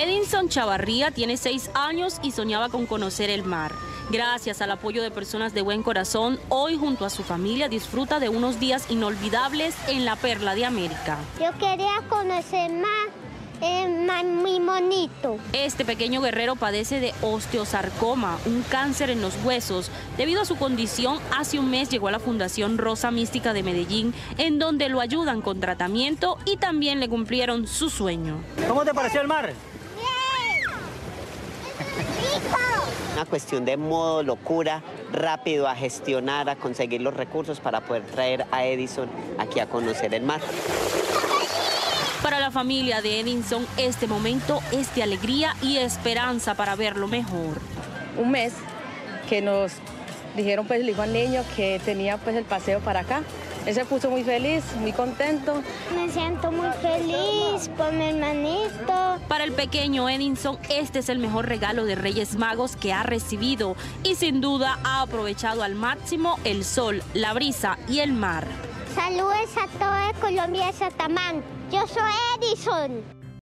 Edinson Chavarría tiene seis años y soñaba con conocer el mar. Gracias al apoyo de personas de buen corazón, hoy junto a su familia disfruta de unos días inolvidables en la Perla de América. Yo quería conocer más es muy bonito. Este pequeño guerrero padece de osteosarcoma, un cáncer en los huesos. Debido a su condición, hace un mes llegó a la Fundación Rosa Mística de Medellín, en donde lo ayudan con tratamiento y también le cumplieron su sueño. ¿Cómo te pareció el mar? Una cuestión de modo, locura, rápido a gestionar, a conseguir los recursos para poder traer a Edison aquí a conocer el mar. Para la familia de Edinson, este momento es de alegría y esperanza para verlo mejor. Un mes que nos dijeron, pues le dijo al niño que tenía pues el paseo para acá. Él se puso muy feliz, muy contento. Me siento muy feliz por mi hermanito. Para el pequeño Edinson, este es el mejor regalo de Reyes Magos que ha recibido y sin duda ha aprovechado al máximo el sol, la brisa y el mar. Saludos a toda Colombia, Satamán. Yo soy Edison.